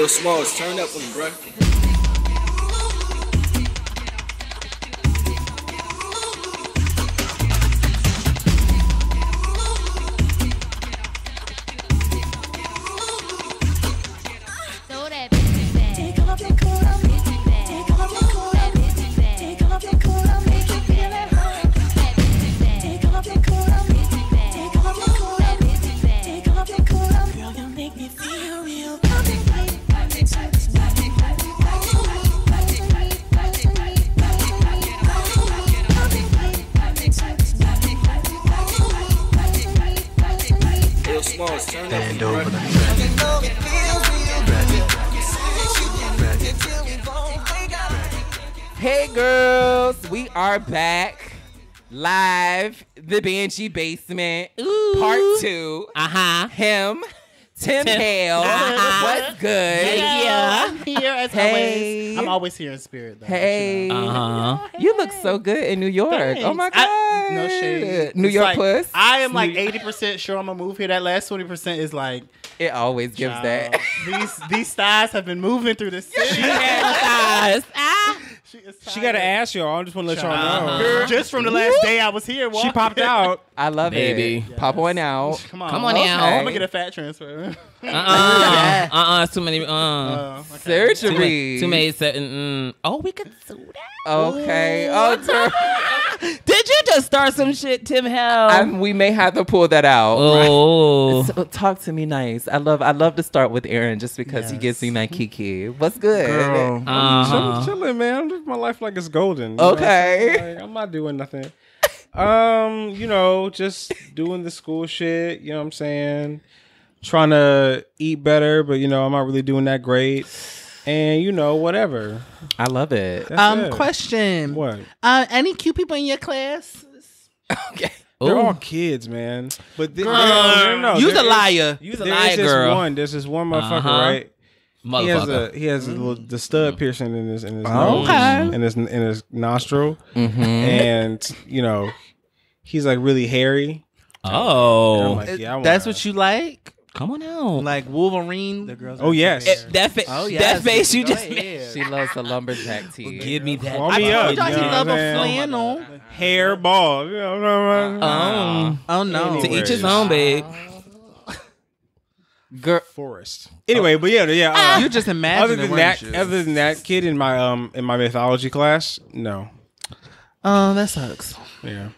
Yo, Smalls, turn up on him, bruh. The Banjee Basement, part two. Uh huh. Him, Tim, Tim. Hell, Uh-huh. what's good? Yeah. I'm here as Hey. always. I'm always here in spirit, though. Hey, you know. Uh huh. you look so good in New York. Oh my god, I- no shade. New It's York like, puss. I am like 80% sure I'm gonna move here. That last 20% is like it always gives child, that. these these thighs have been moving through the city. Guys. Ah. She, She got to tired. ask y'all. I just want to let y'all Uh-huh. know. Just from the last day I was here, She popped out. I love Baby. it. Pop one out. Come on, Come on Okay. now. I'm gonna get a fat transfer. Uh uh. Uh uh. Too many. Uh. Uh, okay. Too Surgery. many. Too many. Certain, mm. Oh, we could sue that. Okay. Oh, turn. Did you just start some shit, Tim Hell? I'm- we may have to pull that out. oh. So, talk to me nice. I love I love to start with Erin just because he gives me my kiki. What's good? Girl. Uh-huh. Chilling, chilling, man. I'm living my life like it's golden. you I'm Okay. Like, I'm not doing nothing. Um, you know, just doing the school shit. You know what I'm saying? Trying to eat better, but you know, I'm not really doing that great. And you know, whatever. I love it. That's Um, it. question. What? Uh, any cute people in your class? Okay. They're Ooh. all kids, man. But th- Girl, no, no, no, you's a liar. You's a There liar, is this girl. one. There's this one motherfucker, Uh-huh. right? He has a he has a little the stud piercing in his in his Oh, nose, okay. in his in his nostril, Mm-hmm. and you know he's like really hairy. Oh. like, yeah, wanna- That's what you like? Come on out. Like Wolverine? The girls Oh yes, Eh, that, fa- Oh, that face you Go just made. She loves the lumberjack tea. Give me that. Call I me told up, y'all you know what love a saying? flannel. hair ball. You know what I'm saying? Um, Oh no. to each his own, babe. Girl, Forest. Anyway, but yeah, yeah. Uh, you just imagine other than that, other than that kid in my um in my mythology class, no. Oh, that sucks. Yeah.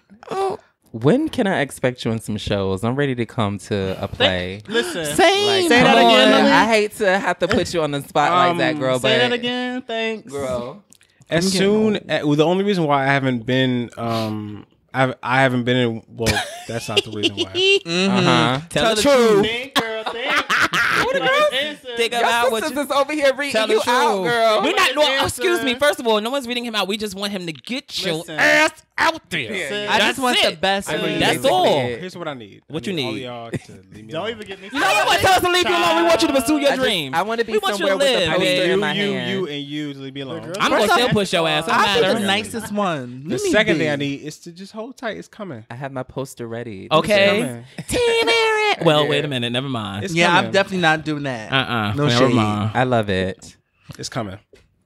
When can I expect you in some shows? I'm ready to come to a play. Listen. Like, Say that on. again, Malik. I hate to have to put you on the spot like that, Um, girl. Say but that again. Thanks. girl. As soon as, well, the only reason why I haven't been um I've, I haven't been in well that's not the reason why. Uh huh. Tell the True. truth. Think, girl, think. Think Your about what sisters you is over here reading you truth. out, girl. We're not. No, uh, excuse me. First of all, no one's reading him out. We just want him to get your Listen. ass out there. Listen. I just want it. the best I for mean, you. That's all. Here's what I need. I What you All need? y'all to leave me Don't alone. even get me You know you want tell us to leave you alone. We want you to pursue your I just- dreams. I want to be We want you somewhere with a poster in you, my you, hand. you, and you to leave me alone. I'm gonna still push your ass. I feel matter. the nicest one. The second thing I need is to just hold tight. It's coming. I have my poster ready. Okay. coming. Team Erin. Well, Yeah. wait a minute. Never mind. It's Yeah, coming. I'm definitely not doing that. Uh uh No Never shade. mind. I love it. It's coming.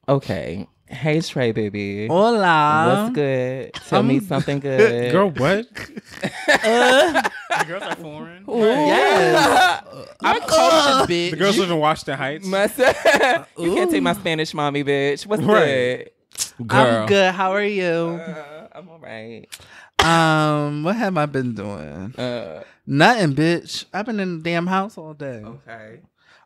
Okay. Hey Trey, baby. Hola. What's good? Tell me something good. Girl, what? The girls are foreign. Yes. I'm cultured, bitch. The girls live in Washington Heights. My- you can't take my Spanish mommy, bitch. What's Right. good? Girl. I'm good. How are you? Uh, I'm all right. Um, what have I been doing? Uh, Nothing, bitch. I've been in the damn house all day. okay.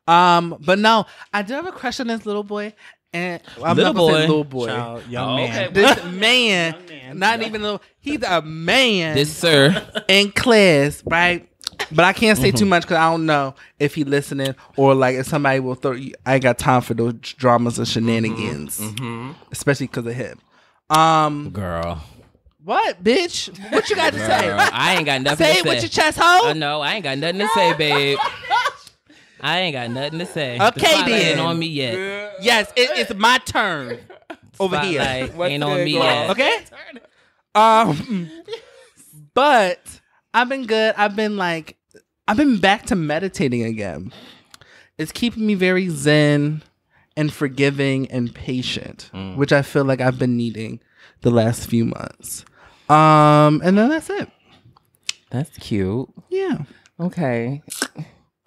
Um, but no, I do have a crush on this little boy, and I'm Little not gonna say boy? little boy. Child, young Oh, man. okay. This man, Young man. not even though He's a man This sir. in class, right? But I can't Mm-hmm. say too much because I don't know if he listening or like if somebody will throw. you. I ain't got time for those dramas and shenanigans, Mm-hmm. especially because of him. Um, Girl. What, bitch? What you got to Girl. say? I ain't got nothing Say to say. say. with your chest, hoe. I know. I ain't got nothing to say, babe. I ain't got nothing to say. Okay, the then. Ain't on me yet. Yes, it, it's my turn over here. Spotlight What's ain't on me girl? yet. Okay. Um, but I've been good. I've been like, I've been back to meditating again. it's keeping me very zen and forgiving and patient, Mm. which I feel like I've been needing the last few months. Um, and then that's it. That's cute. Yeah. Okay.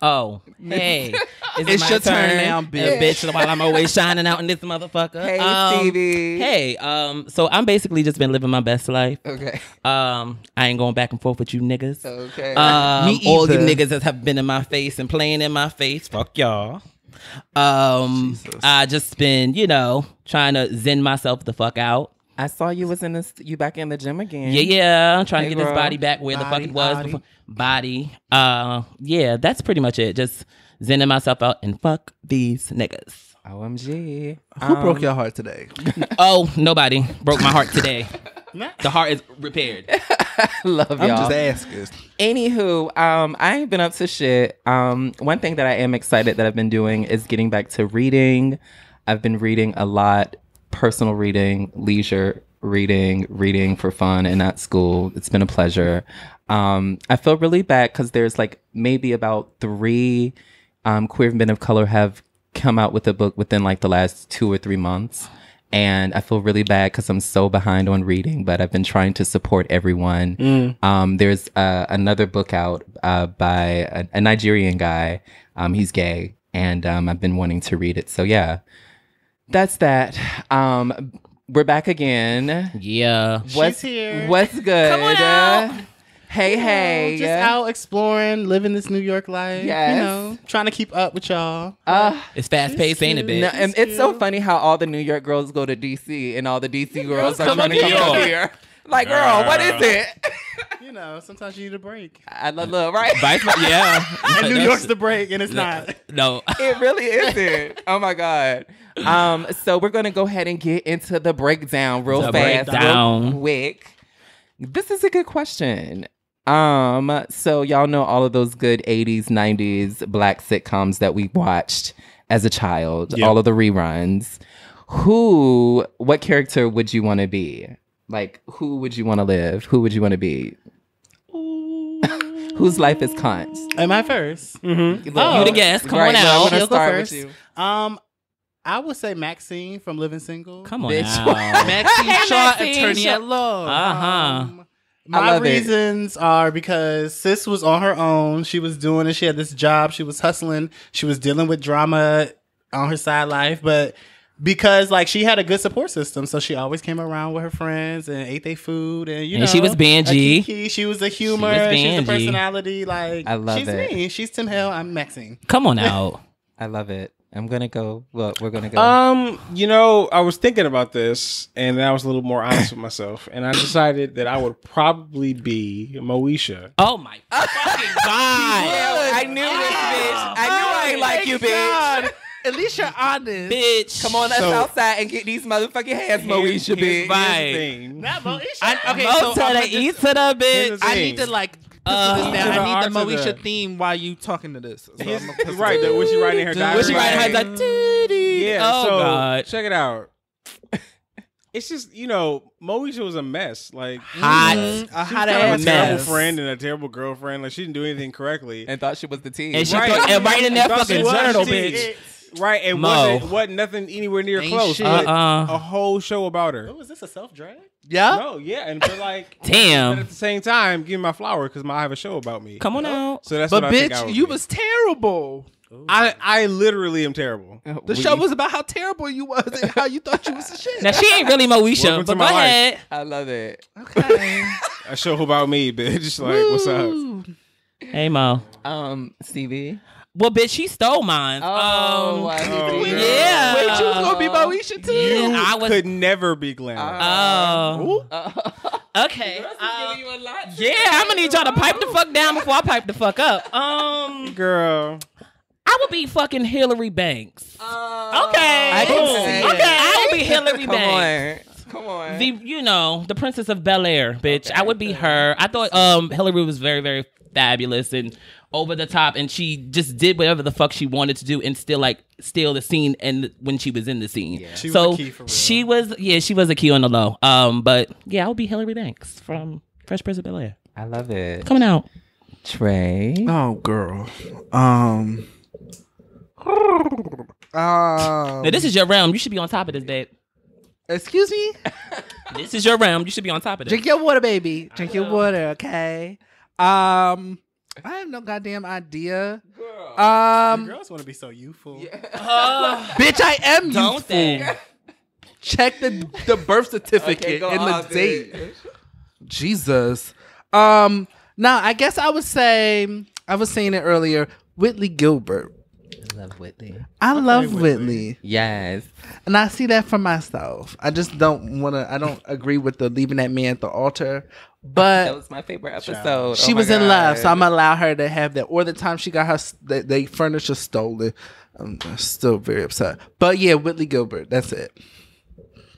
Oh, hey. Is it It's my your turn now, bitch. bitch, while I'm always shining out in this motherfucker. Hey, Um, Stevie. Hey, um, so I'm basically just been living my best life. Okay. Um, I ain't going back and forth with you niggas. Okay. Um, Me all you niggas that have been in my face and playing in my face. Fuck y'all. Um, I just been, you know, trying to zen myself the fuck out. I saw you was in this. You back in the gym again. Yeah, yeah. I'm trying Hey, to get this body back where the fuck it was body. before. Body. Uh, yeah, that's pretty much it. Just zenning myself out and fuck these niggas. Omg. Who Um, broke your heart today? Oh, nobody broke my heart today. the heart is repaired. Love y'all. I'm y'all. just asking. Anywho, um, I ain't been up to shit. Um, one thing that I am excited that I've been doing is getting back to reading. I've been reading a lot, personal reading, leisure reading, reading for fun and at school. It's been a pleasure. Um, I feel really bad because there's like maybe about three um, queer men of color have come out with a book within like the last two or three months. And I feel really bad because I'm so behind on reading, but I've been trying to support everyone. Um, there's uh, another book out uh, by a, a Nigerian guy. Um, he's gay, and um, I've been wanting to read it. So yeah, that's that. Um, we're back again. Yeah. What's here. What's good? Come on out. Hey, hey. Just out exploring, living this New York life. Yes. You know, trying to keep up with y'all. Uh, It's fast paced, ain't it, bitch? no, and it's so funny how all the New York girls go to DC and all the DC girls are come trying to to come New up York. here. Like, girl, what is it? You know, sometimes you need a break. I love, love, right? Vice, yeah. And New York's the break, and it's not. No. It really isn't. Oh my god. Um, so we're gonna go ahead and get into the breakdown real The fast, breakdown. real quick. This is a good question. Um, so y'all know all of those good 80s, 90s black sitcoms that we watched as a child, Yeah. all of the reruns. Who what character would you want to be? Like who would you want to live? Who would you want to be? Whose life is cunt? Am I first? Mm-hmm. Oh. You the guest. Come Right, on out. I'm gonna She'll go first. with you. Um, I would say Maxine from Living Single. Come on Bitch. out. Maxine Hey, Shaw, Maxine attorney Shaw. at law. Uh-huh. Um, my love it. reasons are because sis was on her own. She was doing it. She had this job. She was hustling. She was dealing with drama on her side life, but because like she had a good support system, so she always came around with her friends and ate their food, and you And know she was being a G. kiki. She was a humor. She was she's being a G. personality. Like I love she's it. me. She's Tim Hell. I'm Maxine. Come on out. I love it. I'm gonna go. Look, we're gonna go. Um, you know, I was thinking about this, and I was a little more honest with myself, and I decided that I would probably be Moesha. Oh my fucking god. Yeah, I knew this bitch. I knew I ain't like you, bitch. At least you're honest. Bitch. Come on us So- outside and get these motherfucking hands, Moesha, bitch. Right. Here's the thing. Not Moesha. I, okay, Mo so to I'm the gonna E to the bitch. the I need to like put Uh, this down. to I need the art Moesha theme while you talking to this. So I'm gonna right, some- the- was she writing her diary? Was she writing her Right. that titty? Yeah. Oh so god. check it out. It's just you know, Moesha was a mess. Like Hot. A she was hot kind of ass a terrible mess. friend and a terrible girlfriend. Like she didn't do anything correctly. And thought she was the team. And she Right. thought, and right in that fucking was journal, the bitch. right, and Mo. wasn't wasn't nothing anywhere near Ain't close. shit. but Uh-uh. A whole show about her. Oh, is this a self drag? Yeah. No, yeah, and but like, Damn. but at the same time, give me my flower because I have a show about me. Come on out. So that's But what I think I bitch, you be. was terrible. I I literally am terrible. The show was about how terrible you was and how you thought you was a shit. Now she ain't really Moesha, Welcome to but go my life. ahead. I love it. okay. A show about me, bitch. Like, what's up? Hey Mo. Um, Stevie. Well, bitch, she stole mine. Oh, um, Oh, yeah. yeah. Wait, you was gonna be Moesha too? You I was- could never be Glenn. Oh. Okay. uh, yeah, I'm gonna need y'all to pipe the fuck down before I pipe the fuck up. Um, Girl, I would be fucking Hillary Banks. okay. I can see okay. it. I would be Hillary Come Banks. on. Come on. The you know the Princess of Bel Air, bitch. I would be her. I thought um Hillary was very very fabulous and over the top, and she just did whatever the fuck she wanted to do and still like steal the scene and when she was in the scene. She was so a key for real. she was yeah she was a key on the low. Um, but yeah, I would be Hillary Banks from Fresh Prince of Bel Air I love it. coming out. Trey. Oh, girl. Um, Um, Now, this is your realm. You should be on top of this, babe. excuse me. This is your realm. You should be on top of this. Drink your water, baby. Drink your water, okay? Um, I have no goddamn idea. Um, Girls want to be so youthful. bitch, I am Don't youthful. they? Check the the birth certificate Okay, go and the date. bitch. Jesus. Um, now I guess I would say I was saying it earlier. Whitley Gilbert. I love Whitney. I love Whitley. Whitley. Yes. And I see that for myself. I just don't want to. I don't agree with the leaving that man at the altar. But that was my favorite episode. she Oh my was in love, so I'm gonna allow her to have that. Or the time she got her s- they, they furniture stolen. I'm still very upset. But yeah, Whitley Gilbert. That's it.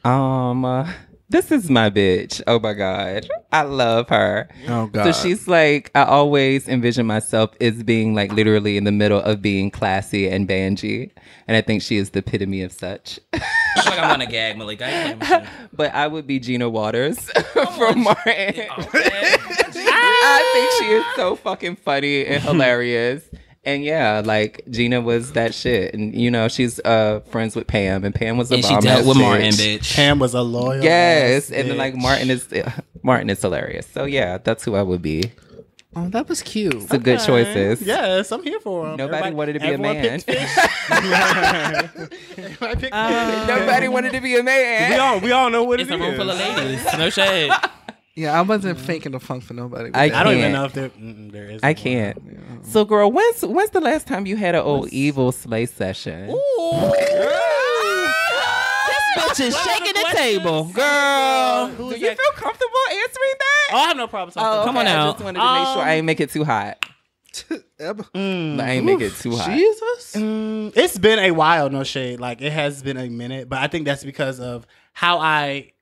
Um, uh, this is my bitch. Oh my god, I love her. Oh God. So she's like, I always envision myself as being like literally in the middle of being classy and bangy, and I think she is the epitome of such. I feel like I'm gonna gag Malik. I ain't playing with you. but I would be Gina Waters oh, from Martin. I think she is so fucking funny and hilarious. And yeah, like Gina was that shit, and you know she's uh friends with Pam, and Pam was a And she bomb dealt with bitch. Martin, bitch. Pam was a loyal. Yes, ass and then like. Martin is Martin is hilarious. So yeah, that's who I would be. oh, that was cute. It's a good choices. Yes, I'm here for him. Nobody wanted to be a man. picked fish. Everybody. Nobody wanted to be a man. We all we all know what It's it a room full of ladies. No shade. Yeah, I wasn't faking the funk for nobody. with I that. I don't even know if there, mm, there is. I can't. So, girl, when's when's the last time you had an old evil slay session? This bitch is shaking the table, girl. Who Do you that? feel comfortable answering that? Oh, I have no problem. talking Oh, Come on on I just wanted to make sure I ain't make it too hot. Mm. I ain't make it too hot. Jesus. Mm, it's been a while, no shade. Like it has been a minute, but I think that's because of how I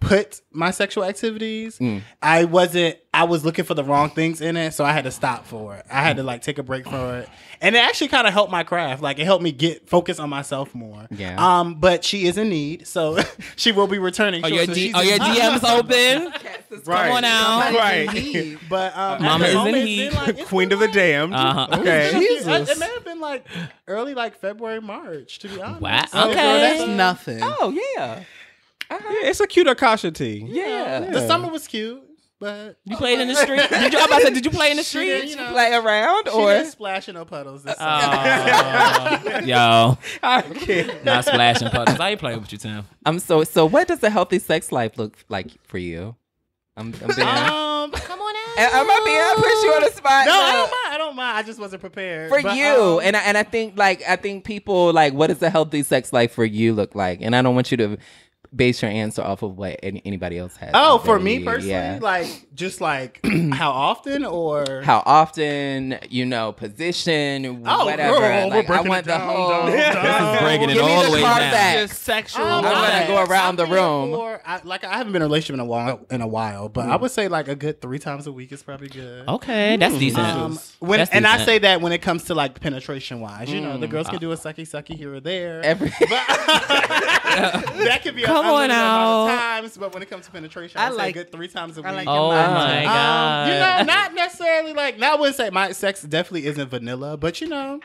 put my sexual activities. Mm. I wasn't. I was looking for the wrong things in it, so I had to stop for it. I had to like take a break for it, and it actually kind of helped my craft. Like it helped me get focus on myself more. Yeah. Um, but she is in need, so she will be returning. Are your. D- are your. DMs open? Right. Come on out. Right. But um, Mama is the in moment, it's heat. like, Queen of the like- damned. Uh-huh. Okay. Jesus. Jesus. It may have been like early, like February, March, to be honest. Wow. So, Okay. That's that's- nothing. Oh yeah, Yeah, it's a cute Akasha tee. yeah. The summer was cute, but You played in the street? Did you, I'm about to say, did you play in the she didn't, street? you know, Play around she or didn't splash in no puddles this summer. Oh, yo, I can't. not splashing puddles. I ain't playing with you, Tim. I'm so so. What does a healthy sex life look like for you? I'm, I'm being. um, Come on out. Am I being I put you on the spot? no, I don't mind. I don't mind. I just wasn't prepared for But, you um, and I, and I think like I think people like what does a healthy sex life for you look like and I don't want you to base your answer off of what any, anybody else has oh, to for me personally, yeah. like just like how often or how often you know position Oh, whatever girl, we're like, I breaking want it the whole down, down. This is breaking it all the the way car down. back. sexual. Um, I wanna go around the I'm here room. for- I, like I haven't been in a relationship in a while, in a while, but I would say like a good three times a week is probably good. Okay, that's decent. Um, when That's and I say that when it comes to like penetration wise, you know, the girls can do a sucky sucky here or there. Every- that could be Come a on unlimited amount of times, but when it comes to penetration, I I, say like- good three times a I week. like oh your mind. my Um, god. you know, not necessarily like. Now I wouldn't say my sex definitely isn't vanilla, but you know,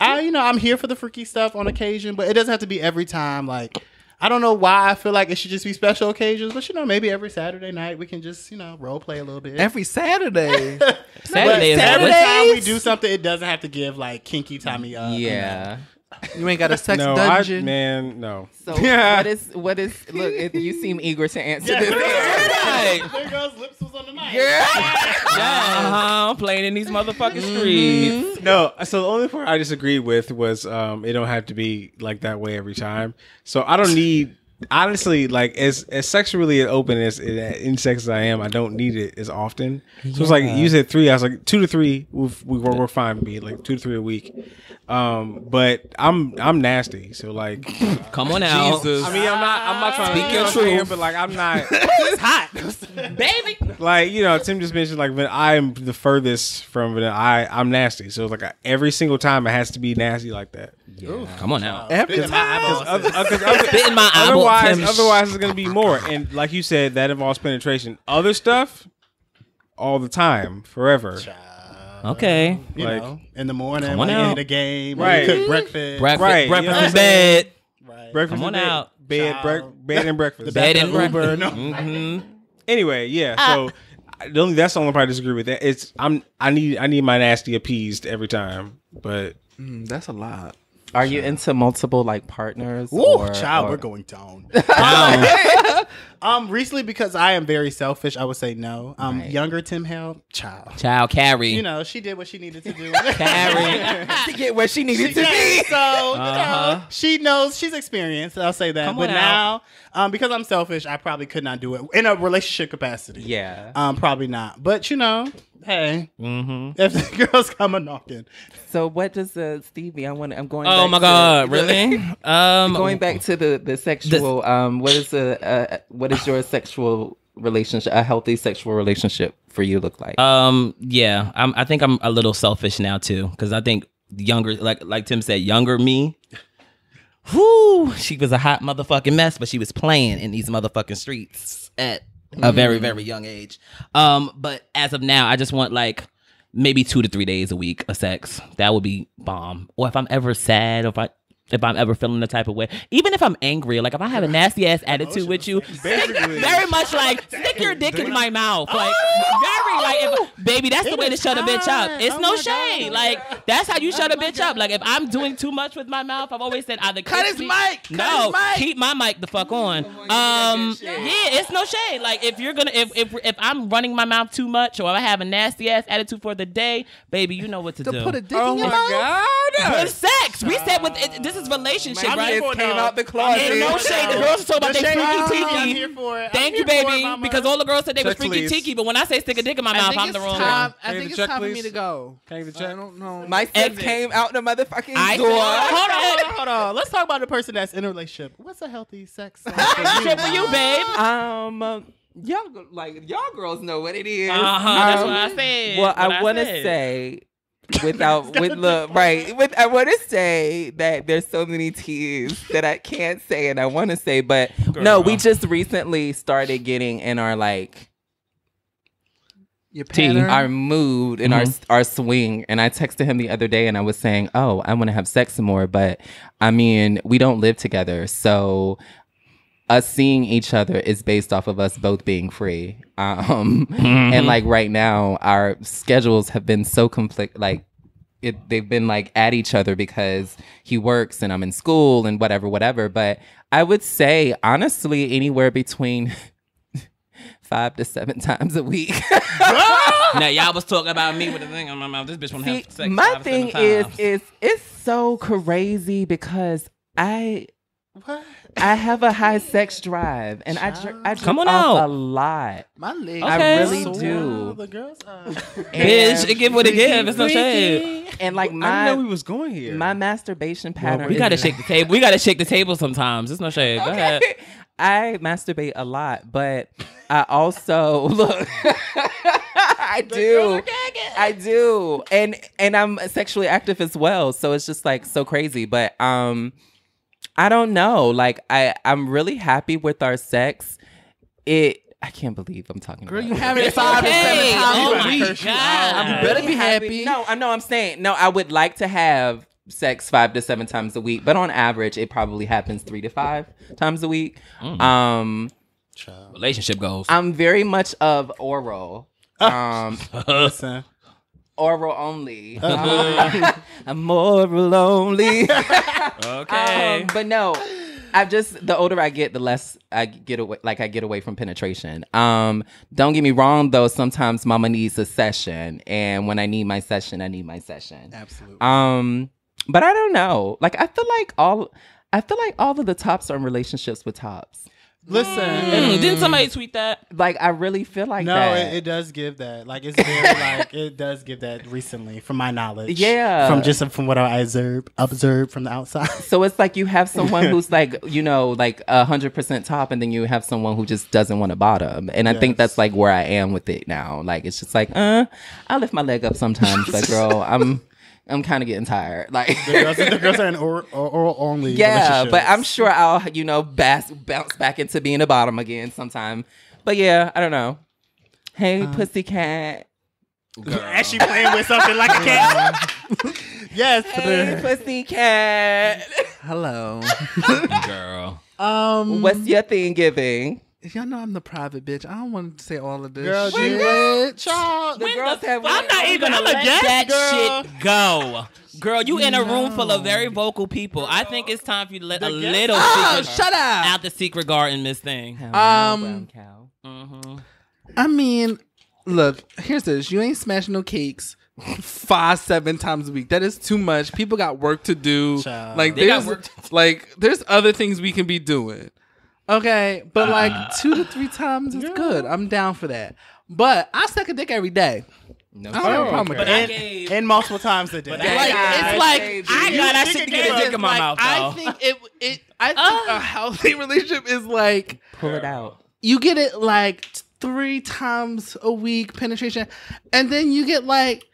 I you know I'm here for the freaky stuff on occasion, but it doesn't have to be every time. Like I don't know why I feel like it should just be special occasions, but you know maybe every Saturday night we can just you know role play a little bit. Every Saturday. Saturday every time we do something, it doesn't have to give like kinky tummy up. yeah you ain't got a sex No, I, dungeon. man, no. so what is what is look if you seem eager to answer this Right. There girl's lips was on the mic. Yeah, Uh-huh. I'm playing in these motherfucking streets. No, so the only part I disagreed with was um it don't have to be like that way every time. So I don't need honestly like as as sexually open as in sex as I am, I don't need it as often. So it's like you said three, I was like two to three. We we we're, we're fine with me like two to three a week. Um, but I'm I'm nasty, so like Come on out. I mean I'm not I'm not trying Speak to your you know what I'm saying, truth. but like I'm not It's hot. baby. like you know Tim just mentioned like when I'm the furthest from vanilla, I I'm nasty. So it's like every single time it has to be nasty like that. Come on out. Every Spit in my eyeball, otherwise, otherwise it's gonna be more. And like you said, that involves penetration. Other stuff, all the time, forever. Okay. You Like- know, in the morning Come when you out. hit a game, Right. right? You cook breakfast, Breakfast, Right, breakfast you know in bed. right? Breakfast Come on in bed, out. bed, Child. break, bed and breakfast. The Bed and Uber, breakfast. no. hmm Anyway, yeah. So I- the only that's the only part I disagree with. That it's I'm I need I need my nasty appeased every time, but Mm, that's a lot. Are you into multiple like partners? Ooh, or, child, or- we're going down. Down. um, recently because I am very selfish, I would say no. Um, Right. younger Tim Hell, child. Child Carrie. You know, she did what she needed to do. carry. to get where she needed to Yeah, be. so you know, Uh-huh. she knows she's experienced. I'll say that. Come but now, um, because I'm selfish, I probably could not do it in a relationship capacity. Yeah. Um, probably not. But you know, hey, hmm if the girls come a knocking, So what does uh, Stevie? I want. I'm going. Oh back my to- God! Really? Um, Going back to the the sexual. um, what is a uh, what is your sexual relationship? A healthy sexual relationship for you look like? Um, yeah, I'm, I think I'm a little selfish now too, because I think younger, like like Tim said, younger me. Whoo, she was a hot motherfucking mess, but she was playing in these motherfucking streets at a very very young age. Um, but as of now, I just want like maybe two to three days a week of sex. That would be bomb. Or if I'm ever sad, or if I. If I'm ever feeling the type of way, even if I'm angry, like if I have a nasty ass attitude with you, Basically. very much like stick your dick in my mouth, like very like if, baby. That's the way to shut a bitch up. It's Oh no my shade. God. Like that's how you shut a bitch up. Like if I'm doing too much with my mouth, I've always said either Cut kiss his me- mic! No, his mic! keep my mic the fuck on. Um, yeah, it's no shade. Like if you're gonna if if if I'm running my mouth too much or I have a nasty ass attitude for the day, baby, you know what to, do. To do. put a dick oh in your my mouth. god, with sex, we said with it, this is relationship, My right? kids came out the closet. Ain't no shade. The girls are talking about No they shade. freaky I'm tiki. here for it. I'm Thank you, here it, baby. Because all the girls said they were freaky tiki, but when I say stick a dick in my mouth, I'm the wrong one. I Can you think it's check, time for me to go. Can you I check? don't know. My sis Exit. came out the motherfucking I door. said- Hold on, hold on, hold on. Let's talk about the person that's in a relationship. What's a healthy sex? life for you? Shit for you, babe. Um, uh, y'all like y'all girls know what it is. Uh huh. That's Um, what I said. Well, What I want to say without with look right with I want to say that there's so many T's that I can't say and I want to say, but no, we just recently started getting in our like Your pattern. our mood and our our swing. And I texted him the other day and I was saying, "Oh, I want to have sex more, but I mean, we don't live together, so." Us seeing each other is based off of us both being free, um, and like right now, our schedules have been so conflict. Like it, they've been like at each other because he works and I'm in school and whatever, whatever. But I would say honestly, anywhere between five to seven times a week. Now y'all was talking about me with the thing on my mouth. This bitch want to See, have sex. my five, thing seven is, times. is it's so crazy because I What? I have a high sex drive and I jer- I jerk Come on off out. a lot. My leg. I Okay. really So, do. the girls. Bitch, it give what it give. It's no shade. And like my, I didn't know we was going here. my masturbation pattern. We gotta shake the table. We gotta shake the table sometimes. It's no shade. Go ahead. I masturbate a lot, but I also look. I do. I do. And and I'm sexually active as well. So it's just like so crazy. But um I don't know. Like I I'm really happy with our sex. It I can't believe I'm talking Girl, about you it. have it It's five okay. to seven times Oh a my week. God. You better be happy. No, I know I'm saying. No, I would like to have sex five to seven times a week, but on average it probably happens three to five times a week. Um Relationship goals. I'm very much of oral. Um listen. Oral only. Um, I'm oral only. Okay. Um, but no, I've just the older I get, the less I get away. Like I get away from penetration. Um, don't get me wrong though. Sometimes Mama needs a session, and when I need my session, I need my session. Absolutely. Um, but I don't know. Like I feel like all. I feel like all of the tops are in relationships with tops. Listen. Mm, didn't somebody tweet that? Like I really feel like no, that. it, it does give that. Like it's very like it does give that recently, from my knowledge. Yeah. From just from what I observed observed from the outside. So it's like you have someone who's like, you know, like a hundred percent top, and then you have someone who just doesn't want to bottom. And I think that's like where I am with it now. Like it's just like, uh, I lift my leg up sometimes, but girl, I'm I'm kind of getting tired. Like the, girls, the girls are in oral, oral only. yeah, but I'm sure I'll, you know, bas- bounce back into being a bottom again sometime. But yeah, I don't know. Hey, Um, pussycat. As she playing with something like a cat. yes. Hey, pussycat. Hello. Girl. Um, What's your thing giving? Y'all know I'm the private bitch. I don't want to say all of this. Girl, shit. you child. The girls have I'm not even gonna gonna let let that that shit go. Girl, you in a room full of very vocal people. I think it's time for you to let a guest- little Oh, secret shut up. out the secret garden, Miss Thing. Um, brown cow. Mm-hmm. I mean, look, here's this. You ain't smashing no cakes five, seven times a week. That is too much. People got work to do. Child. Like They there's work like there's other things we can be doing. Okay, but Uh. like two to three times is good. I'm down for that. But I suck a dick every day. No, I don't have a Oh, problem with that. And, and multiple times a day. I Like got- it's like. I got that think shit to get a dick in my like, mouth, I think it. It. I think a healthy relationship is like pull it out. you get it like three times a week penetration, and then you get like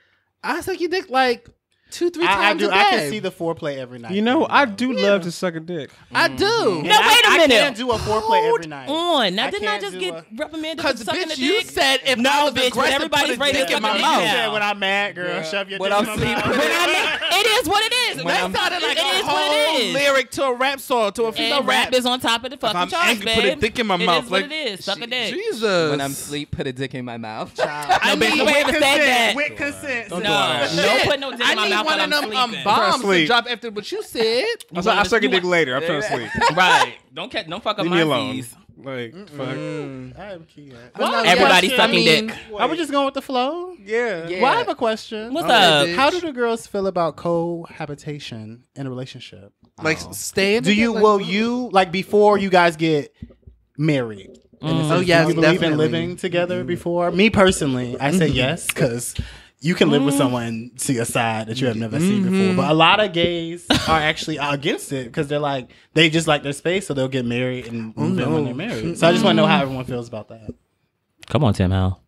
I suck your dick like two, three I, I times do. a day. I can see the foreplay every night. You know, I do love to suck a dick. I mm. do. And Now, I- wait a minute. I can't do a foreplay every night. on. Now, didn't I can't just get a- reprimanded for Because sucking bitch, a you said if No, I was bitch, aggressive, everybody's put a ready to dick in my dick mouth. now. Yeah, when I'm mad, girl, shove your When dick I'm in my mouth. When I'm- it is what it is. When That I'm- sounded like it a is what whole it is. lyric to a rap song to a female And rap. rap is on top of the fucking I'm charts, angry, babe. put a dick in my It mouth, is what it is. Suck a dick. Jesus. When I'm asleep, put a dick in my mouth. I bitch, need, nobody ever said that. With consent. Don't sis. do No, no, put no dick I in my mouth. I need one of them um, bombs to drop after what you said. I suck, I suck a dick later. I'm trying to sleep. right. Don't don't fuck up Leave me my alone. keys. Like, fuck. I am key. But no, Everybody sucking I mean, dick. Are we just going with the flow? Yeah. Yeah. Well, I have a question. What's Okay, up? How do the girls feel about cohabitation in a relationship? Like staying. Do you together, will you like before you guys get married? Mm. sense, Oh, yes, do you believe definitely. in living together before? Me personally, I say yes because you can live with mm. someone see a side that you have never seen before. Mm-hmm. But a lot of gays are actually against it because they're like they just like their space, so they'll get married and oh, move in when they're married. So I just want to know how everyone feels about that. Come on, Tim Hell.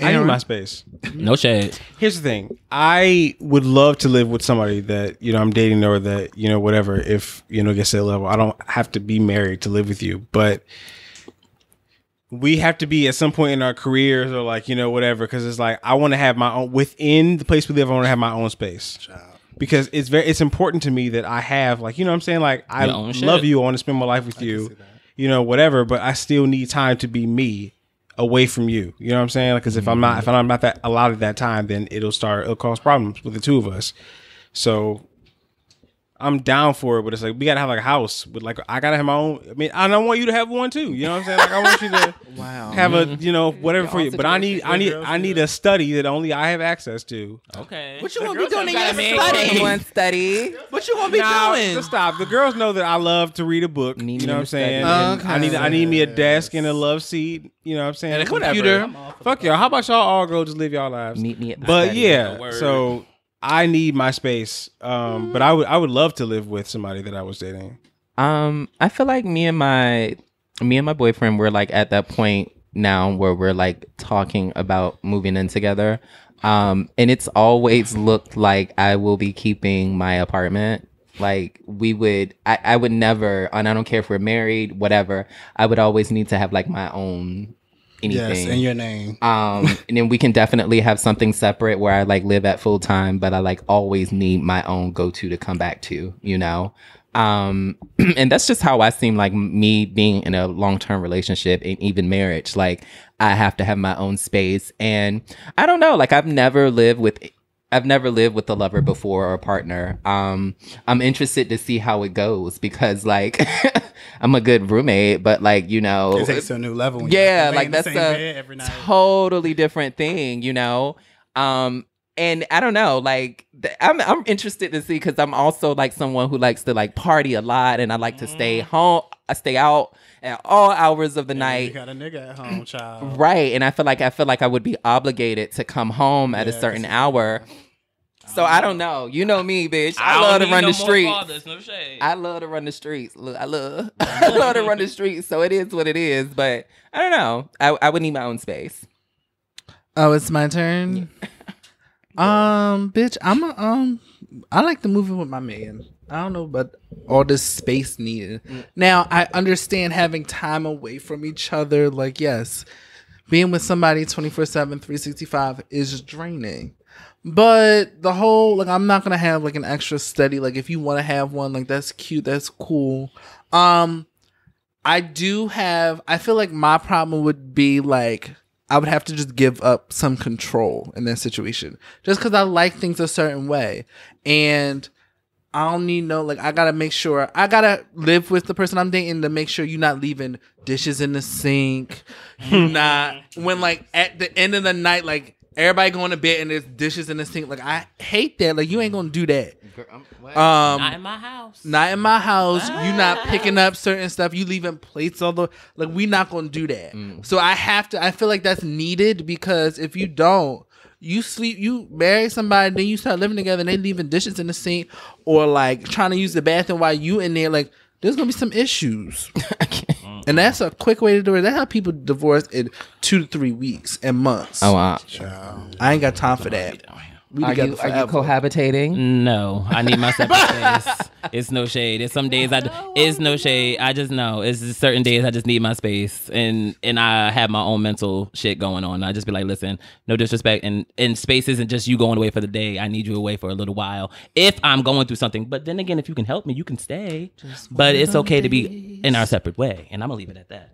I need my space. No shade. Here's the thing. I would love to live with somebody that, you know, I'm dating or that, you know, whatever, if, you know, gets to that level. I don't have to be married to live with you. But we have to be at some point in our careers or like, you know, whatever, because it's like I want to have my own within the place we live, I want to have my own space. Because it's very it's important to me that I have like, you know what I'm saying? Like I Your shit. love you, I want to spend my life with you. You know, whatever, but I still need time to be me away from you. You know what I'm saying? Because if I'm not, if I'm not that allotted that time, then it'll start, it'll cause problems with the two of us. So I'm down for it, but it's like we gotta have like a house with like I gotta have my own. I mean, I don't want you to have one too. You know what I'm saying? Like I want you to Wow. have a mm-hmm. you know whatever for you. But I need I need I need a study that only I have access to. Okay. What you gonna be doing in got your study? One study. What you gonna be Now, doing? just stop. The girls know that I love to read a book. Meet you know what I'm saying? study. And I need I need me a desk and a love seat. You know what I'm saying? And a Whatever. computer. Fuck y'all. How about y'all all go just live y'all lives? Meet me at But study. yeah, Word. so I need my space. Um, but I would I would love to live with somebody that I was dating. Um, I feel like me and my me and my boyfriend we're like at that point now where we're like talking about moving in together. Um, and it's always looked like I will be keeping my apartment. Like we would I, I would never and I don't care if we're married, whatever, I would always need to have like my own anything. Yes, and your name. Um, and then we can definitely have something separate where I like live at full time, but I like always need my own go to to come back to, you know? Um, and that's just how I seem like me being in a long term relationship and even marriage. Like, I have to have my own space. And I don't know, like, I've never lived with. I've never lived with a lover before or a partner. Um, I'm interested to see how it goes because, like, I'm a good roommate, but like, you know, It takes to a new level. When yeah, like in the that's same a bed every night. totally different thing, you know. Um, and I don't know, like th- I'm I'm interested to see because I'm also like someone who likes to like party a lot, and I like to stay home, I stay out at all hours of the You night. got a nigga at home, child. Right, and I feel like I feel like I would be obligated to come home at a certain hour. So I don't know. You know me, bitch. I, don't love to run no the streets. fathers, no. I love to run the streets. Look, I love, I love to run the streets. So it is what it is. But I don't know. I, I would need my own space. Oh, it's my turn. um, bitch, I'm a um. I like to move in with my man. I don't know, but all this space needed. Now I understand having time away from each other. Like, yes, being with somebody 24 7 365 is draining but the whole like i'm not gonna have like an extra study like if you want to have one like that's cute that's cool um i do have i feel like my problem would be like i would have to just give up some control in that situation just because i like things a certain way and I don't need no like I gotta make sure I gotta live with the person I'm dating to make sure you're not leaving dishes in the sink. You hmm. not when like at the end of the night, like everybody going to bed and there's dishes in the sink. Like I hate that. Like you ain't gonna do that. Um Not in my house. not in my house. You not ah. picking up certain stuff. You leaving plates all the like. We not gonna do that. So I have to. I feel like that's needed because if you don't, you sleep. You marry somebody, then you start living together, and they leaving dishes in the sink or like trying to use the bathroom while you in there. Like there's gonna be some issues. And that's a quick way to do it. That's how people divorce in two to three weeks and months. Oh, wow. I ain't got time for that. We Are together you, are you cohabitating? No, I need my separate space. It's no shade. It's some days I d- it's no shade. I just know it's just certain days I just need my space, and and I have my own mental shit going on. I just be like, listen, no disrespect, and and space isn't just you going away for the day. I need you away for a little while if I'm going through something. But then again, if you can help me, you can stay. But it's okay to be in our separate way, and I'm gonna leave it at that.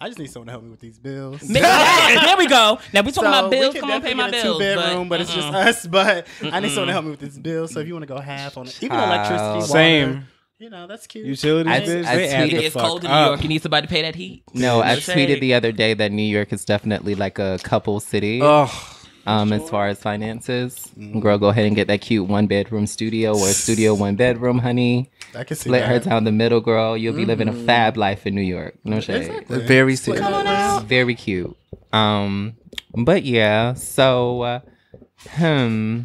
I just need someone to help me with these bills. there we go. Now we talking So about bills. We Come can on, pay definitely my get a bills. two bedroom, but, it's just us. But I need someone to help me with this bill. So if you want to go half on it, even electricity, water, Same. You know, that's cute. Utilities, I- bitch. I they add tweeted- the It's cold in New up. York. You need somebody to pay that heat. No, I tweeted the other day that New York is definitely like a couple city. Ugh. Um, as far as finances. Girl, go ahead and get that cute one bedroom studio or studio one bedroom, honey. I can see Split her down the middle, girl. You'll be living a fab life in New York. No shade. Very serious. Very cute. Um, but yeah. So, uh, hmm.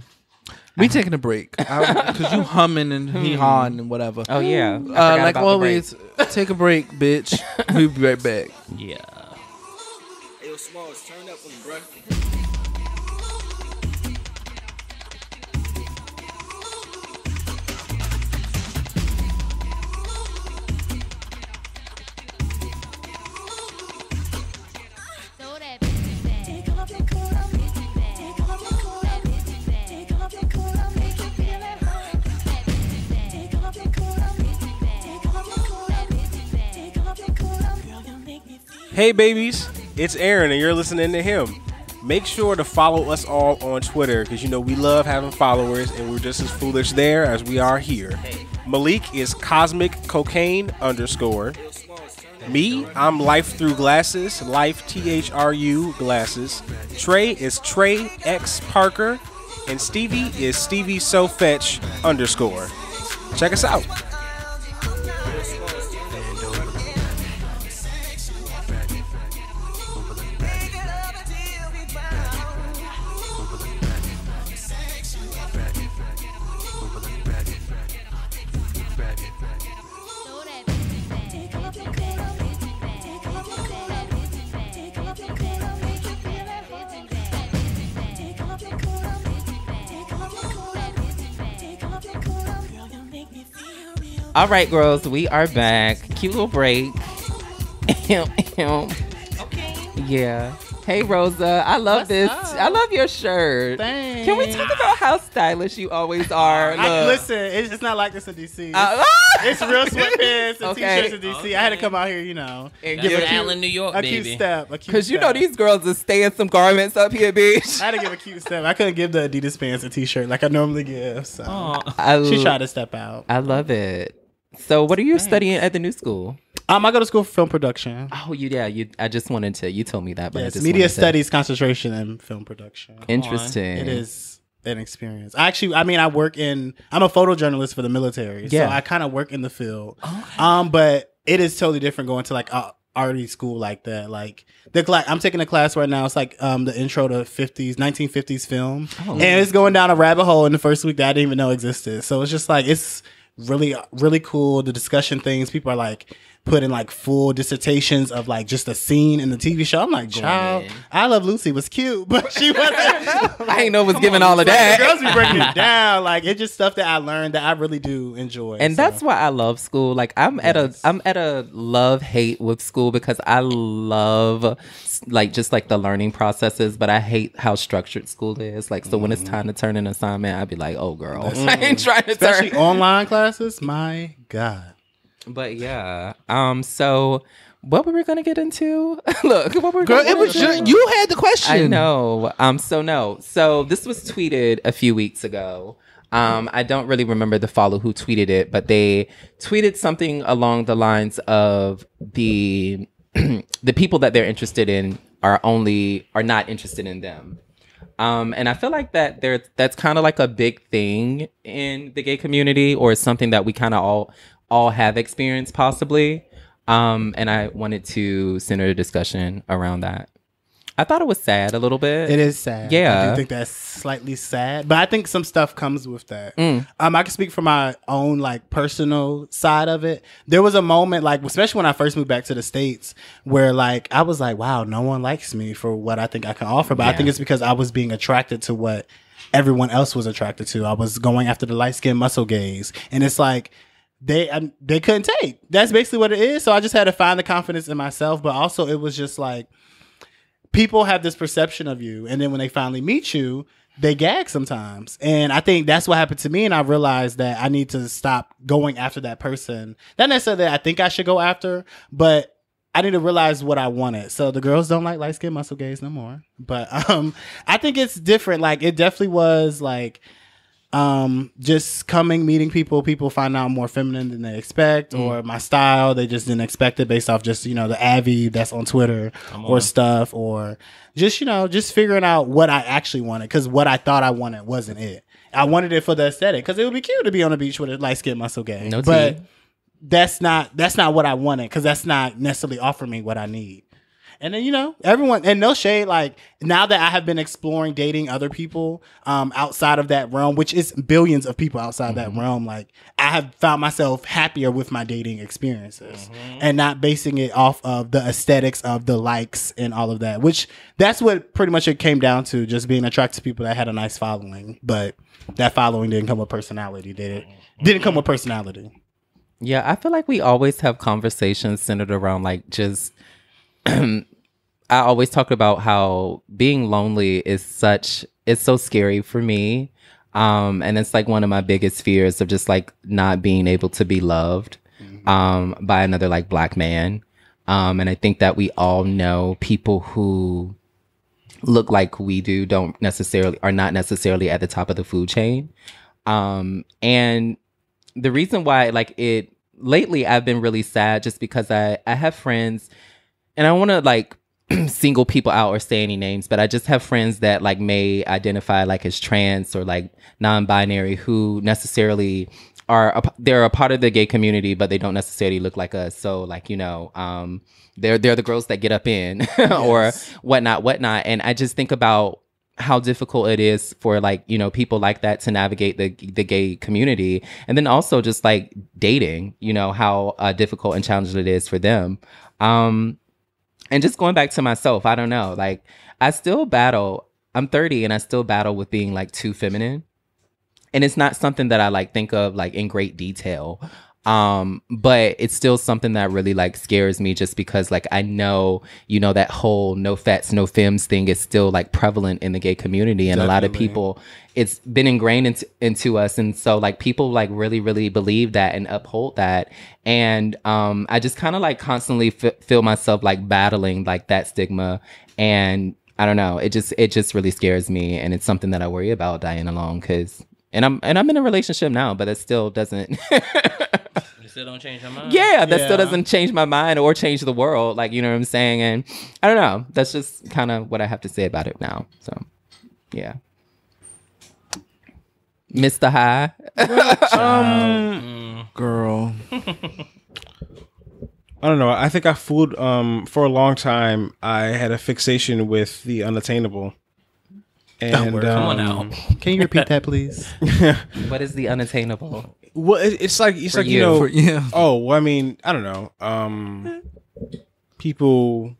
We taking a break because you humming and he hawing and whatever. Oh yeah. Uh, like always, take a break, bitch. We'll be right back. Yeah. Hey, babies, it's Erin, and you're listening to him. Make sure to follow us all on Twitter because you know we love having followers, and we're just as foolish there as we are here. Malik is Cosmic Cocaine underscore. Me, I'm Life Through Glasses, Life T H R U Glasses. Trey is Trey X Parker, and Stevie is Stevie So Fetch underscore. Check us out. All right, girls, we are back. Cute little break. okay. Yeah. Hey, Rosa, I love this. I love your shirt. Thanks. Can we talk about how stylish you always are? I, Look. listen, it's, it's not like this in DC. Uh, it's real sweatpants and Okay. t-shirts in DC. I had to come out here, you know, And give a cute, Allen, New York, a baby. cute step. a cute Cause you know step. these girls are staying some garments up here, bitch. I had to give a cute step. I couldn't give the Adidas pants a t-shirt like I normally give. So I, she tried to step out. I love it. So, what are you studying at the new school? Um, I go to school for film production. Oh, you yeah. You. I just wanted to. You told me that, but I Yes, just media wanted to- studies concentration in film production. Interesting. It is an experience. I actually, I mean, I work in. I'm a photojournalist for the military, Yeah. so I kind of work in the field. Um, but it is totally different going to like a arty school like that. Like the class, I'm taking a class right now. It's like um the intro to 50s, 1950s film, Oh. and it's going down a rabbit hole in the first week that I didn't even know existed. So it's just like it's really really cool. The discussion things people are like put in like full dissertations of like just a scene in the TV show. I'm like, child, I Love Lucy was cute, but she wasn't. I ain't know was giving all of the that. girls be breaking it down. Like it's just stuff that I learned that I really do enjoy. and so. that's why I love school. Like I'm at a Yes. I'm at a love hate with school because I love like just like the learning processes, but I hate how structured school is. Like so when it's mm-hmm. time to turn an assignment, I'd be like, oh girl, I ain't trying to especially turn. online classes. My God. But yeah, um, so what were we gonna get into? Look, what were we Girl, it was you had the question. I know. Um. So no. So this was tweeted a few weeks ago. Um. I don't really remember the follow who tweeted it, but they tweeted something along the lines of the the people that they're interested in are only are not interested in them. Um, and I feel like that there that's kind of like a big thing in the gay community, or something that we kind of all all have experienced possibly. Um, and I wanted to center the discussion around that. I thought it was sad a little bit. It is sad. Yeah. I do think that's slightly sad, but I think some stuff comes with that. Mm. Um, I can speak from my own like personal side of it. There was a moment, like especially when I first moved back to the states, where like I was like, "Wow, no one likes me for what I think I can offer." But I think it's because I was being attracted to what everyone else was attracted to. I was going after the light skin muscle gays, and it's like they um, they couldn't take. That's basically what it is. So I just had to find the confidence in myself, but also it was just like people have this perception of you. And then when they finally meet you they gag sometimes. And i think that's what happened to me. And i realized that i need to stop going after that person. Not necessarily that i think i should go after but i need to realize what i wanted. So the girls don't like light skin muscle gays no more. But um i think it's different. Like it definitely was like um just coming meeting people people find out more feminine than they expect or my style. They just didn't expect it based off just you know the avi that's on twitter or stuff or just you know just figuring out what i actually wanted because what i thought i wanted wasn't it. I wanted it for the aesthetic because it would be cute to be on the beach with a light skin muscle gay No but that's not that's not what i wanted because that's not necessarily offering me what i need and then you know everyone and no shade like now that i have been exploring dating other people um outside of that realm which is billions of people outside that mm-hmm. realm like i have found myself happier with my dating experiences mm-hmm. and not basing it off of the aesthetics of the likes and all of that which that's what pretty much it came down to just being attracted to people that had a nice following but that following didn't come with personality did it? Mm-hmm. Didn't come with personality. Yeah, I feel like we always have conversations centered around like just. I always talk about how being lonely is such it's so scary for me. Um, and it's like one of my biggest fears of just like not being able to be loved um by another like black man. Um, and I think that we all know people who look like we do don't necessarily are not necessarily at the top of the food chain. Um, and the reason why like it lately I've been really sad just because I I have friends and I want to like single people out or say any names, but I just have friends that like may identify like as trans or like non-binary who necessarily are a, they're a part of the gay community, but they don't necessarily look like us. So like you know, um, they're they're the girls that get up in or whatnot, whatnot. And I just think about how difficult it is for like you know people like that to navigate the the gay community and then also just like dating you know how uh, difficult and challenging it is for them um and just going back to myself i don't know like i still battle i'm 30 and i still battle with being like too feminine. And it's not something that i like think of like in great detail um but it's still something that really like scares me just because like i know you know that whole no fats no femmes thing is still like prevalent in the gay community. And a lot of people it's been ingrained into, into us. And so like people like really really believe that and uphold that. And um i just kind of like constantly f- feel myself like battling like that stigma. And i don't know it just it just really scares me. And it's something that i worry about dying alone because and i'm and i'm in a relationship now but it still doesn't You still don't change your mind. yeah that Yeah. still doesn't change my mind or change the world like you know what i'm saying and i don't know that's just kind of what i have to say about it now so yeah mr high um, Girl. I don't know. I think I fooled um for a long time. I had a fixation with the unattainable. And word. um, Come on now. can you repeat that please what is the unattainable well, it, it's like it's For like you, you. know. For- yeah. Oh, well, I mean, I don't know. Um, people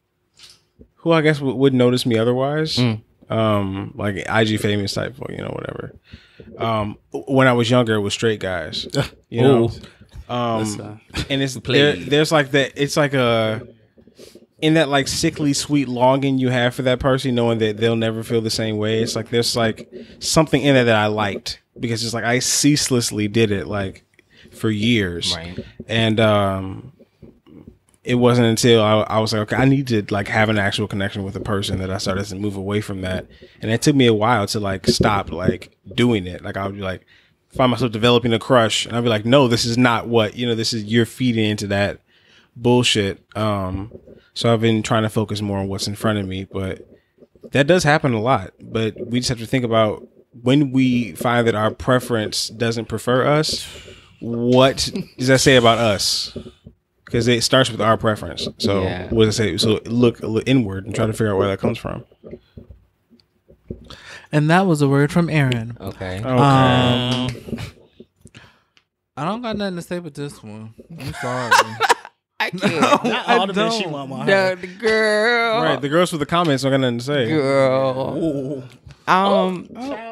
who I guess would, would notice me otherwise, Mm. um, like IG famous type, you know, whatever. Um, when I was younger, it was straight guys, you know. Um, and it's there, there's like that. It's like a in that like sickly sweet longing you have for that person, knowing that they'll never feel the same way. It's like there's like something in it that I liked because it's like I ceaselessly did it like for years, Right. and um, it wasn't until I, I was like, okay, I need to like have an actual connection with a person that I started to move away from that, and it took me a while to like stop like doing it. Like I would be like find myself developing a crush, and I'd be like, no, this is not what you know. This is you're feeding into that bullshit. Um, so I've been trying to focus more on what's in front of me, but that does happen a lot. But we just have to think about when we find that our preference doesn't prefer us. What does that say about us? Because it starts with our preference. So Yeah. what does it say? So look, look inward and try to figure out where that comes from. And that was a word from Erin. Okay. Okay. Um, I don't got nothing to say with this one. I'm sorry. I can't. Not all the men she want want her. No, the girl. right. The girls with the comments don't got nothing to say. Girl. Um.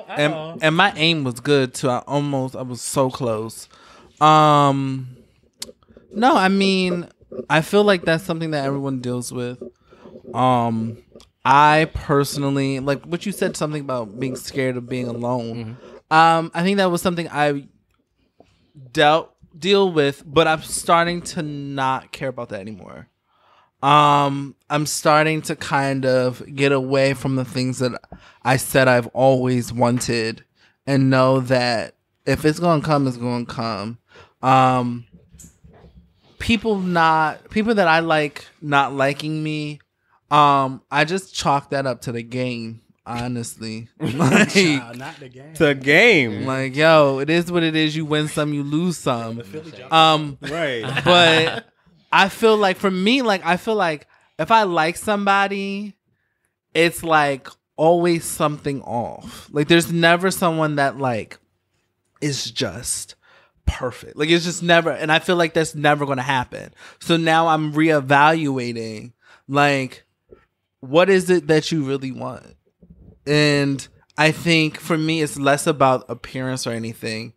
and and my aim was good too. I almost I was so close. Um no, I mean I feel like that's something that everyone deals with. Um I personally like what you said something about being scared of being alone. Um I think that was something I dealt deal with, but I'm starting to not care about that anymore. Um, I'm starting to kind of get away from the things that I said I've always wanted and know that if it's gonna come, it's gonna come. Um, people not people that I like not liking me. Um, I just chalk that up to the game, honestly. like, Child, not the game. The game. like, yo, it is what it is. You win some, you lose some. Um, Right. but I feel like for me, like I feel like if I like somebody, it's like always something off. Like there's never someone that like is just perfect. Like it's just never and I feel like that's never gonna happen. So now I'm reevaluating like what is it that you really want? And I think for me it's less about appearance or anything.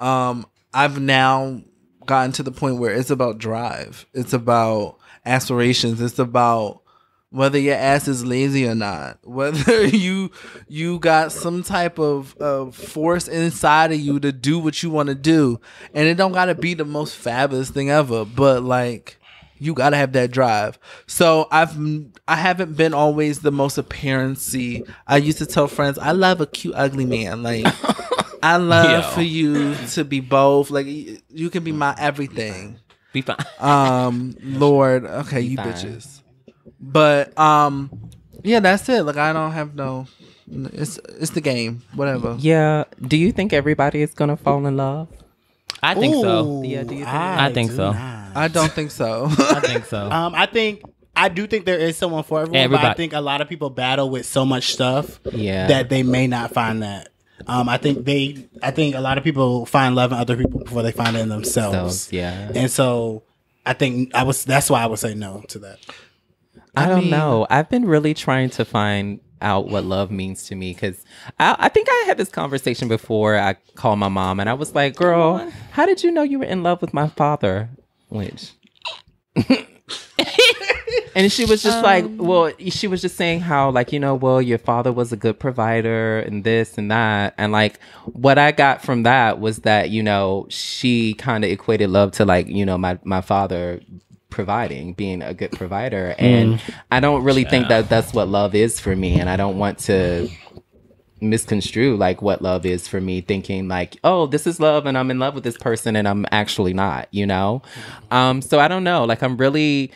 Um I've now gotten to the point where it's about drive. It's about aspirations. It's about whether your ass is lazy or not. Whether you you got some type of, of force inside of you to do what you want to do. And it don't gotta be the most fabulous thing ever, but like you gotta have that drive. So I've I haven't been always the most appearancy. I used to tell friends I love a cute ugly man. Like I love Yo. for you to be both. Like you can be my everything. Be fine. Um, Lord, okay, you fine. bitches. But um, yeah, that's it. Like I don't have no. It's it's the game. Whatever. Yeah. Do you think everybody is gonna fall in love? I think so. Ooh, Yeah, do you think- I think do so. not. I don't think so. I think so. Um, I think I do think there is someone for everyone, but I think a lot of people battle with so much stuff Yeah. that they may not find that. Um, I think they, I think a lot of people find love in other people before they find it in themselves. So, yeah. and so I think I was. That's why I would say no to that. I, I don't mean- know. I've been really trying to find out what love means to me because I, I think I had this conversation before. I called my mom and I was like, "Girl, how did you know you were in love with my father?" Which. and she was just like, um, well, she was just saying how, like, you know, well, your father was a good provider and this and that. And like, what I got from that was that, you know, she kind of equated love to like, you know, my, my father providing, being a good provider. And hmm. I don't really think that that's what love is for me. And I don't want to misconstrue like what love is for me thinking like oh this is love and i'm in love with this person and i'm actually not you know? Um so i don't know like i'm really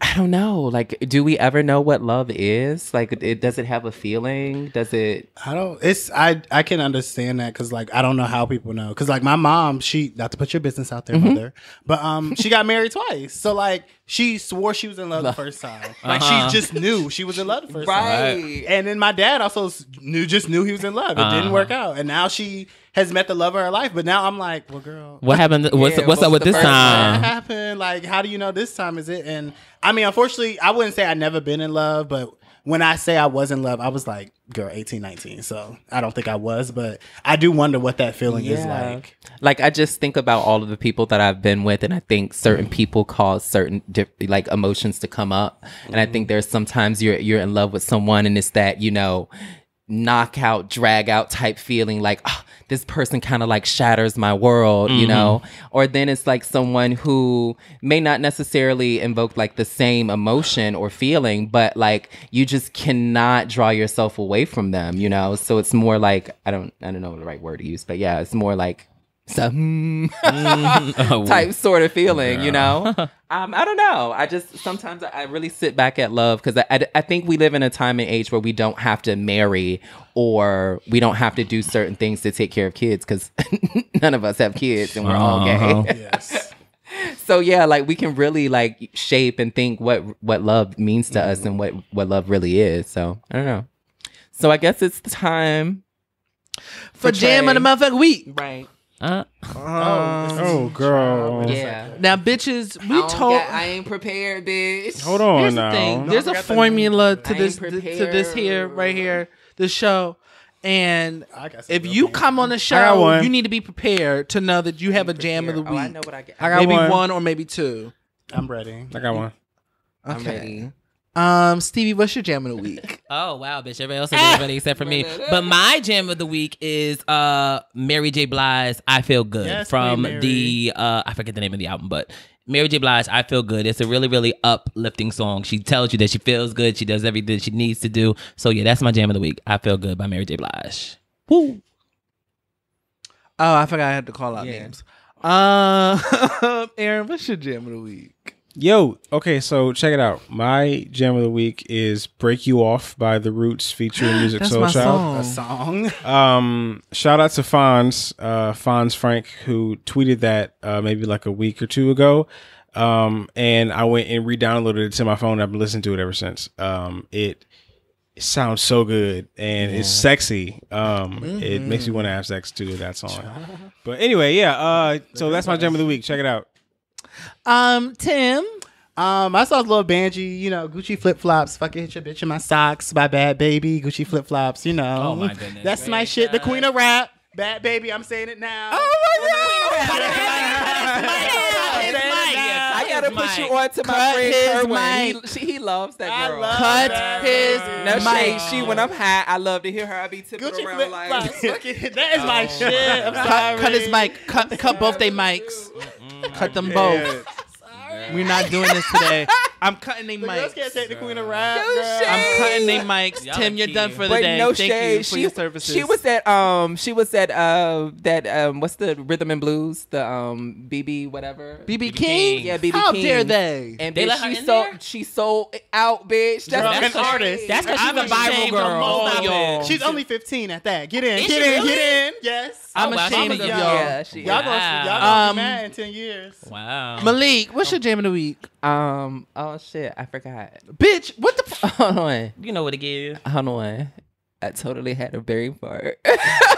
i don't know like do we ever know what love is like it does it have a feeling does it I don't. It's I. I can understand that because like I don't know how people know because like my mom, she not to put your business out there, Mm-hmm. mother, but um, she got married twice. So like she swore she was in love the first time. Like Uh-huh. she just knew she was in love the first Right. time. And then my dad also knew, just knew he was in love. It didn't Uh-huh. work out, and now she has met the love of her life. But now I'm like, well, girl, What happened? What's Yeah, what's what up with this first what time? happened? Like, how do you know this time is it? And I mean, unfortunately, I wouldn't say I've never been in love, but when I say I was in love, I was like, girl, 18, 19. So I don't think I was, but I do wonder what that feeling is like. like I just think about all of the people that I've been with, and I think certain people cause certain dip, like emotions to come up, and I think there's sometimes you're you're in love with someone, and it's that you know knockout drag out type feeling like "Ah, this person kind of like shatters my world you know? Mm-hmm. Or then it's like someone who may not necessarily invoke like the same emotion or feeling but like you just cannot draw yourself away from them you know? So it's more like i don't i don't know the right word to use but yeah it's more like so hmm, Oh, type sort of feeling, you know. um, I don't know. I just sometimes I I really sit back at love because I, I I think we live in a time and age where we don't have to marry or we don't have to do certain things to take care of kids because none of us have kids and we're all Uh-huh. gay. Yes. so yeah, like we can really like shape and think what what love means to us and what what love really is. So I don't know. So I guess it's the time. For jam of the motherfucking week. Right. Uh, Oh, girl. Yeah. Now, bitches, we told. I ain't prepared, bitch. Hold on Here's now. the thing. No, There's a forgot the formula to I this ain't to this here right here, the show. And I got some if you things. come on the show, you need to be prepared to know that you have a jam of the week. Oh, I know what I get. I got maybe one. one. or maybe two. I'm ready. I got one. I'm Okay. Ready. Um, Stevie, what's your jam of the week? oh wow, bitch! Everybody else is ready except for me. But my jam of the week is uh Mary J. Blige's "I Feel Good" Yes, from Queen the uh I forget the name of the album, but Mary J. Blige, "I Feel Good." It's a really really uplifting song. She tells you that she feels good. She does everything she needs to do. So yeah, that's my jam of the week. "I Feel Good" by Mary J. Blige. Woo! Oh, I forgot I had to call out Yeah. names. Um, Erin, what's your jam of the week? Yo, okay, so check it out. My jam of the week is "Break You Off" by The Roots featuring Music That's Soul my Child. A song. song. Um, shout out to Fonz, uh, Fonz Frank, who tweeted that uh, maybe like a week or two ago. Um, and I went and re-downloaded it to my phone. I've been listening to it ever since. Um, it, it sounds so good and it's sexy. Um, it makes me want to have sex too. That song. But anyway, yeah. Uh, so that's my jam of the week. Check it out. Um, Tim. Um, I saw Lil Banji, you know, Gucci flip flops, fucking hit your bitch in my socks, my Bhad Bhabie, Gucci flip flops, you know. Oh, my goodness. That's my Great shit, the queen of rap. Bhad Bhabie, I'm saying it now. Oh my God. I gotta put you on to my Cut friend his Kerwin. mic. He, she, he loves that I girl. love Cut that his girl. no mic. She when I'm high, I love to hear her. I be tipping Gucci around like. flops. fucking- that is my shit. I'm Cut, sorry. cut his mic. Cut, cut both their mics. Cut them both. We're not doing this today. I'm cutting their The girls can't take the queen of rap. No shade. I'm cutting their mics. Y'all Tim, are you're done cute. for the But day. no Thank shade. you for she, your services. she was at um she was at uh that um what's the rhythm and blues the um BB whatever BB BB King. King. yeah BB How King. dare they? and They bitch, let her she in sold there? she sold out bitch that's, Girl, that's an the artist. That's because she's I'm a viral ashamed girl. of y'all. She's only 15 at that. Get in, Is get she in, really? get in. Yes. I'm wow, ashamed of a- y'all. yeah she Y'all gonna, Wow. y'all gonna Um, be mad in 10 years. Wow. Malik, what's your jam of the week? um oh shit I forgot Bitch, what the? F- hold on You know what it give. hold on I totally had a brain fart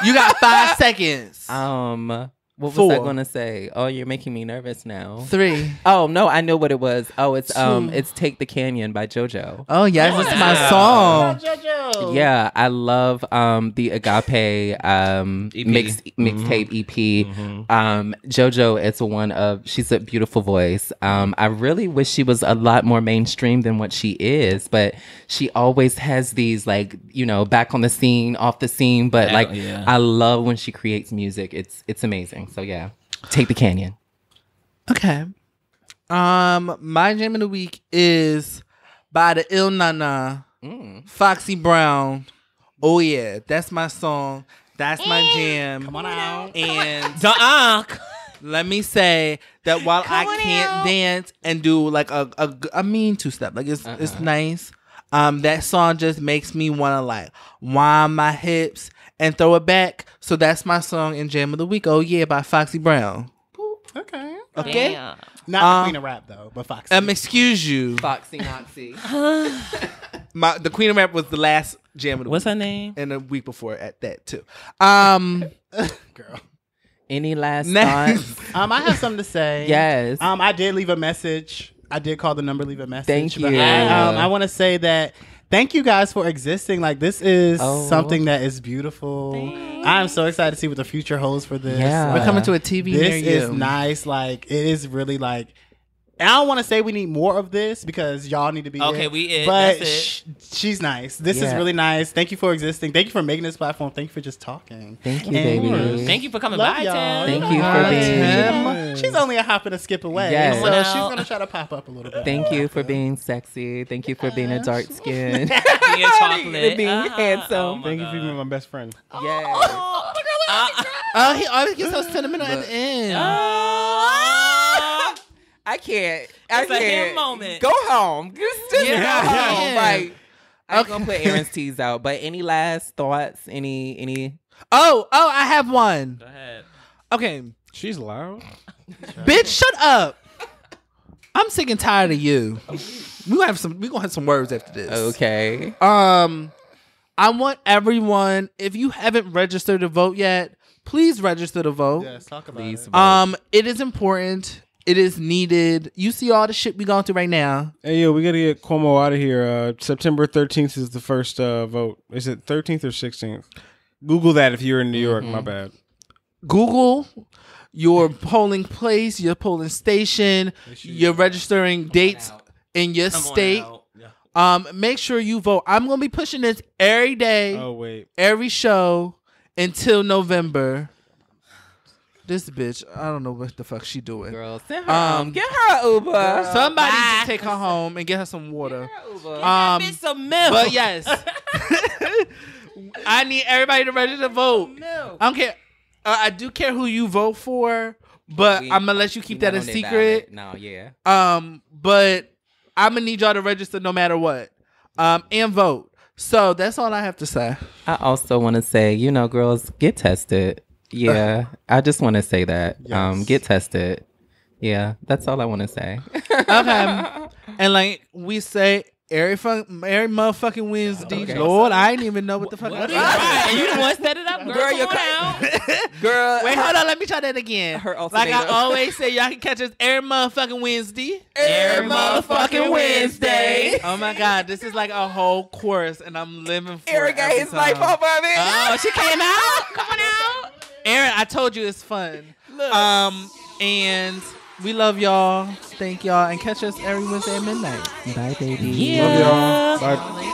you got five seconds. um what was I gonna say oh you're making me nervous now Three. oh no I know what it was oh it's um it's Take the Canyon by JoJo Oh yes, it's my Wow. song. JoJo. Yeah, I love um the Agape um EP. mix mixtape EP. Um JoJo is one of she's a beautiful voice. Um I really wish she was a lot more mainstream than what she is, but she always has these like, you know, back on the scene, off the scene, but Yeah, like yeah. I love when she creates music. It's it's amazing. So yeah. Take the Canyon. Okay. Um, my jam of the week is by the Ill Na Na, Mm. Foxy Brown. Oh yeah, that's my song. That's my jam. Come on out. And Dunk. let me say that while I can't dance and do like a a, g- a mean two step, like it's it's nice. Um, that song just makes me want to like wind my hips and throw it back. So that's my song and jam of the week. Oh yeah, by Foxy Brown. Okay. Okay. Damn. Not Um, the queen of rap though, but Foxy. Um, excuse you. Foxy Noxy. My the Queen of Rap was the last jam of the What's week. What's her name? And a week before at that too. Um, girl. Any last Next. thoughts? Um, I have something to say. Yes. Um, I did leave a message. I did call the number, leave a message. Thank but you. I, um, I want to say that thank you guys for existing. Like this is Oh. something that is beautiful. I'm so excited to see what the future holds for this. Yeah. we're coming to a TV near This is you. nice. Like it is really like. And I don't want to say we need more of this because y'all need to be Okay, it, we it. But That's it. sh- she's nice. This is really nice. Thank you for existing. Thank you for making this platform. Thank you for just talking. Thank you, And- baby. Thank you for coming Love by, y'all. Tam. Thank know you for being- am. She's only a hop and a skip away. Yes. So Well- she's gonna try to pop up a little bit. Thank you for being sexy. Thank you for being a dark skin. Being chocolate. Being Uh-huh. handsome. Oh my Thank you for being my best friend. Oh, yes. Oh, he uh, always gets so uh, sentimental at the end. Uh, I can't. I It's a can't. him moment. Go home. Just, just Yeah. go home. Yeah. Like I'm gonna put Erin's teas out. But any last thoughts? Any any Oh, oh, I have one. Go ahead. Okay, She's loud. bitch, shut up. I'm sick and tired of you. We gonna have some. We gonna have some words after this. okay. Um, I want everyone. If you haven't registered to vote yet, please register to vote. Yes, talk about Please it. vote. Um, it is important. It is needed. You see all the shit we going through right now. Hey yo, we gotta get Cuomo out of here. Uh, September thirteenth is the first uh, vote. Is it thirteenth or sixteenth? Google that if you're in New York. My bad. Google your polling place, your polling station, your registering dates in your Come state. Yeah. Um, make sure you vote. I'm gonna be pushing this every day, Oh wait, every show until November. This bitch, I don't know what the fuck she doing. Girl, send her Um, um, get her an Uber. Somebody Bye. just take her home and get her some water. Get her an Uber. Um, Bitch, some milk. but yes, I need everybody to register to vote. no. I don't care. Uh, I do care who you vote for, but We- I'm gonna let you keep that a Not on their secret. No, yeah. Um, but I'm gonna need y'all to register no matter what. Um, and vote. So that's all I have to say. I also want to say, you know, girls, get tested. Yeah, I just want to say that. Um, get tested. Yeah, that's all I want to say. Okay. and like we say every fuck, every motherfucking Wednesday. Okay. Lord, I didn't even know what the fuck. What are you doing? And you the one set it up, girl. Girl, Come you're on out. Girl, Wait, hold on. Let me try that again. Her like I always say, y'all can catch us every motherfucking Wednesday. Every motherfucking Wednesday. Oh my god, this is like a whole course, and I'm living for Erin it got every his life time. off of it. Oh, she came out. Come on out. Erin, I told you it's fun. Um, and we love y'all. Thank y'all, and catch us every Wednesday at midnight. Bye, baby. Yeah. love y'all. Bye.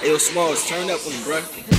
Hey, yo, Smalls, turn up on bro. Throw